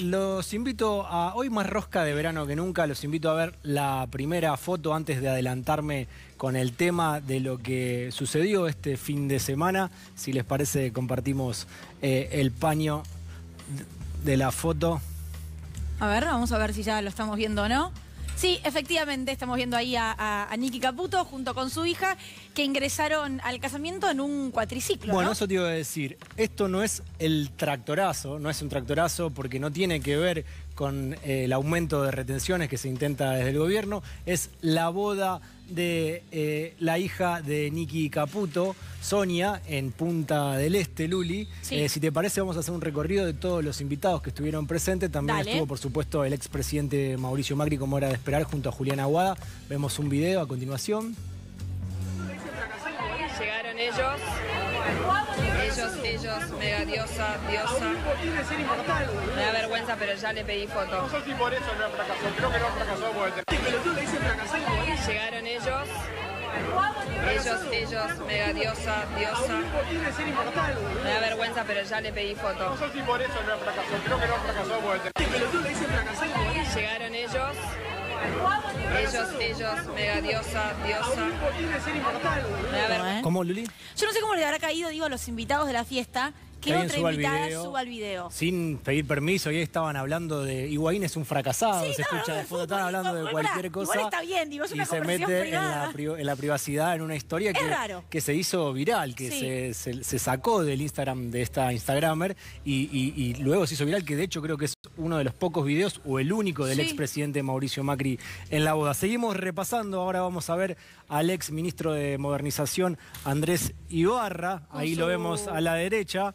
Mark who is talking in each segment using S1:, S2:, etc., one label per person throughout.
S1: Los invito a, hoy más rosca de verano que nunca, los invito a ver la primera foto antes de adelantarme con el tema de lo que sucedió este fin de semana. Si les parece, compartimos eh, el paño de la foto.
S2: A ver, vamos a ver si ya lo estamos viendo o no. Sí, efectivamente, estamos viendo ahí a, a, Caputo junto con su hija que ingresaron al casamiento en un cuatriciclo.
S1: Bueno,
S2: ¿no?
S1: eso te iba a decir. Esto no es el tractorazo, no es un tractorazo porque no tiene que ver con eh, el aumento de retenciones que se intenta desde el gobierno, es la boda de eh, la hija de Nicky Caputo, Sonia, en Punta del Este, Luli.
S2: Sí.
S1: Eh, si te parece, vamos a hacer un recorrido de todos los invitados que estuvieron presentes. También
S2: Dale.
S1: estuvo, por supuesto, el expresidente Mauricio Macri, como era de esperar, junto a Julián Aguada. Vemos un video a continuación.
S3: Llegaron ellos, ellos, ellos, mega diosa, diosa. Vergüenza, pero ya le pedí foto.
S4: No sé si por eso no fracasó, creo que no fracasó porque
S3: Llegaron ellos, ellos, ellos, mega diosa, diosa. Me da vergüenza, pero ya le pedí
S4: no
S3: foto.
S4: sé si por eso no fracasó, creo que no fracasó porque
S3: Llegaron ellos, ellos, ellos, mega diosa, diosa. Me da vergüenza.
S1: ¿Cómo, Luli?
S2: Yo no sé cómo le habrá caído, digo, a los invitados de la fiesta
S1: alguien
S2: otra
S1: suba el
S2: invitada
S1: video.
S2: suba el video.
S1: Sin pedir permiso, y ahí estaban hablando de Higuaín es un fracasado,
S2: Sí,
S1: se escucha de fondo, estaban hablando de cualquier
S2: igual
S1: cosa.
S2: está bien, digo, es
S1: y
S2: una
S1: se
S2: conversación
S1: mete en la, pri- en la privacidad, en una historia que, se hizo viral, que
S2: Sí.
S1: se, se- se sacó del Instagram de esta Instagramer y, y- y luego se hizo viral, que de hecho creo que es uno de los pocos videos o el único del
S2: Sí.
S1: expresidente Mauricio Macri en la boda. Seguimos repasando, ahora vamos a ver al ex ministro de Modernización Andrés Ibarra, ahí lo vemos a la derecha.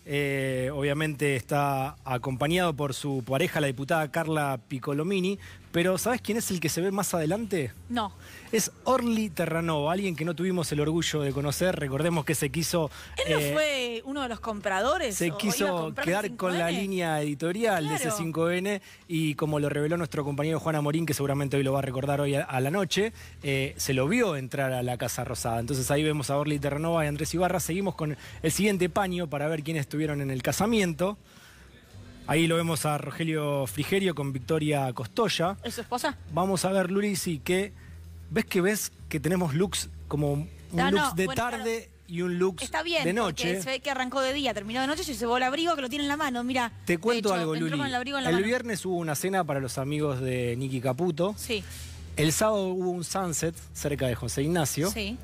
S1: Eh, obviamente está acompañado por su pareja, la diputada Carla Piccolomini. Pero ¿sabes quién es el que se ve más adelante?
S2: No.
S1: Es Orly Terranova, alguien que no tuvimos el orgullo de conocer. Recordemos que se quiso,
S2: ¿Él no
S1: eh,
S2: fue uno de los compradores?
S1: se
S2: ¿O iba a
S1: quiso quedar con la
S2: 5N?
S1: línea editorial de ese 5N y como lo reveló nuestro compañero Juan Amorín, que seguramente hoy lo va a recordar hoy a, a la noche, eh, se lo vio entrar a la Casa Rosada. Entonces ahí vemos a Orly Terranova y Andrés Ibarra. Seguimos con el siguiente paño para ver quiénes estuvieron en el casamiento. Ahí lo vemos a Rogelio Frigerio con Victoria Costoya.
S2: ¿Es su esposa?
S1: Vamos a ver, Luli, sí, que ves que ves que tenemos looks como un
S2: No,
S1: looks
S2: no,
S1: de
S2: bueno,
S1: tarde y un looks
S2: Está bien,
S1: de noche.
S2: se ve que arrancó de día, terminó de noche y se llevó el abrigo que lo tiene en la mano, mira.
S1: Te cuento
S2: hecho,
S1: algo, Luli.
S2: el mano.
S1: viernes hubo una cena para los amigos de Nicky Caputo.
S2: Sí,
S1: El sábado hubo un sunset cerca de José Ignacio.
S2: sí.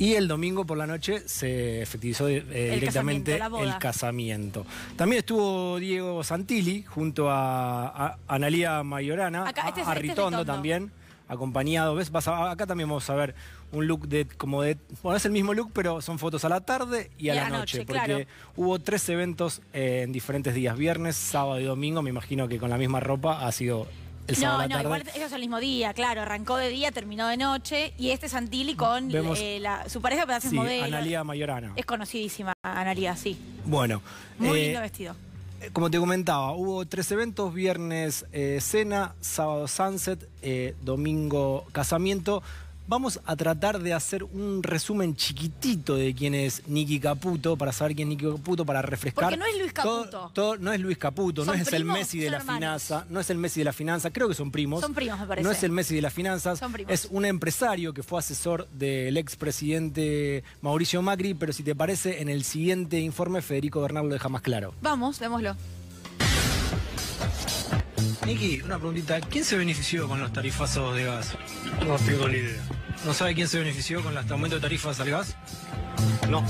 S1: Y el domingo por la noche se efectivizó eh, directamente
S2: casamiento,
S1: el casamiento. También estuvo Diego Santilli junto a, a Analía Mayorana,
S2: Acá, este es-
S1: a
S2: este es
S1: Ritondo también, acompañado. ¿Ves? Vas a- acá también vamos a ver un look de como de. Bueno, es el mismo look, pero son fotos a la tarde y a la noche. porque
S2: claro.
S1: hubo tres eventos en diferentes días: viernes, sábado y domingo. Me imagino que con la misma ropa ha sido el
S2: No, no,
S1: tarde.
S2: igual ellos el mismo día, claro, arrancó de día, terminó de noche y este Santilli con
S1: Vemos-
S2: eh, la- su pareja pero hace
S1: sí,
S2: modelo.
S1: Analía Mayorana.
S2: Es conocidísima Analia, sí.
S1: Bueno.
S2: Muy
S1: eh,
S2: lindo vestido.
S1: Eh, Como te comentaba, hubo tres eventos, viernes eh, cena, sábado sunset, domingo casamiento. Vamos a tratar de hacer un resumen chiquitito de quién es Nicky Caputo, para saber quién es Nicky Caputo, para refrescar.
S2: Porque no es Luis Caputo.
S1: todo- no es Luis Caputo, no
S2: ¿Son
S1: es el? Messi de
S2: ¿Son
S1: la
S2: hermanos?
S1: finanza, no es el Messi de la finanza, creo que son primos.
S2: Son primos, me parece.
S1: No es el Messi de las finanzas,
S2: Son primos.
S1: es un empresario que fue asesor del expresidente Mauricio Macri, pero si te parece, en el siguiente informe Federico Bernal lo deja más claro.
S2: Vamos, vémoslo.
S5: Niki, una preguntita. ¿Quién se benefició con los tarifazos de gas? No tengo ni idea. ¿No sabe quién se benefició con el aumento de tarifas al gas? No.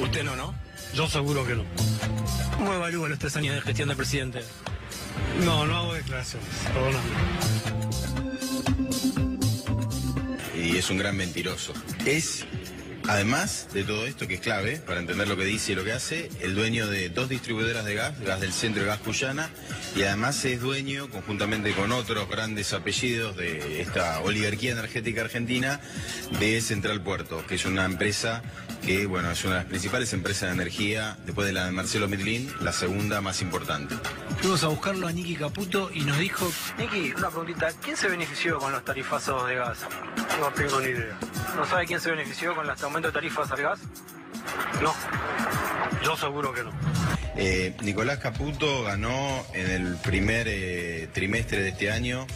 S5: Usted no, ¿no? Yo seguro que no. ¿Cómo evalúa los tres años de gestión del presidente? No, no hago declaraciones. Perdóname.
S6: y es un gran mentiroso. Es, además de todo esto que es clave para entender lo que dice y lo que hace, el dueño de dos distribuidoras de gas, Gas del Centro y Gas Cuyana, y además es dueño, conjuntamente con otros grandes apellidos de esta oligarquía energética argentina, de Central Puerto, que es una empresa que, bueno, es una de las principales empresas de energía, después de la de Marcelo Midlin, la segunda más importante.
S5: Fuimos a buscarlo a Niki Caputo y nos dijo... Niki, una preguntita. ¿Quién se benefició con los tarifazos de gas? No tengo ni idea. ¿No sabe quién se benefició con el aumento de tarifas al gas? No. Yo seguro que no.
S6: Eh, Nicolás Caputo ganó en el primer eh, trimestre de este año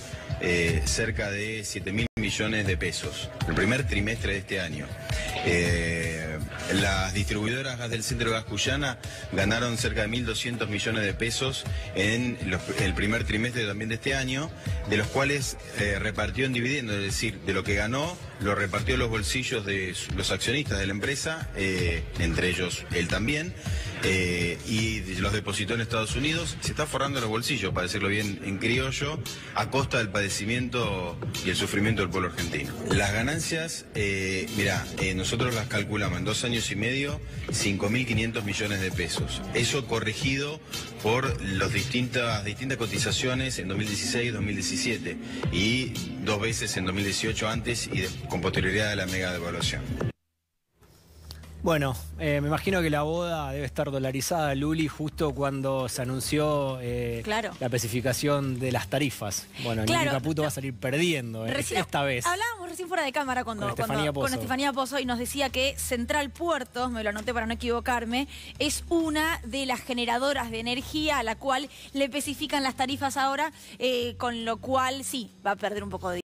S6: eh, cerca de 7 mil millones de pesos. El primer trimestre de este año. Las distribuidoras del centro de gas Cuyana ganaron cerca de 1.200 millones de pesos en el primer trimestre también de este año, de los cuales eh, repartió en dividendos, es decir, de lo que ganó lo repartió en los bolsillos de los accionistas de la empresa, eh, entre ellos él también, eh, y los depositó en Estados Unidos. Se está forrando los bolsillos, para decirlo bien en criollo, a costa del padecimiento y el sufrimiento del pueblo argentino. Las ganancias, eh, mira, eh, nosotros las calculamos en dos años y medio, 5.500 millones de pesos. Eso corregido por las distintas, distintas cotizaciones en 2016 2017 y dos veces en 2018 antes y de- con posterioridad de la mega devaluación.
S1: Bueno, eh, me imagino que la boda debe estar dolarizada, Luli, justo cuando se anunció eh,
S2: Claro.
S1: la especificación de las tarifas. Bueno,
S2: Claro.
S1: Caputo va a salir perdiendo eh,
S2: Recién-
S1: esta vez.
S2: Hablábamos recién fuera de cámara cuando,
S1: Con Estefanía
S2: cuando- con
S1: Pozo.
S2: Estefanía Pozo y nos decía que Central Puertos, me lo anoté para no equivocarme, es una de las generadoras de energía a la cual le especifican las tarifas ahora, eh, con lo cual sí, va a perder un poco de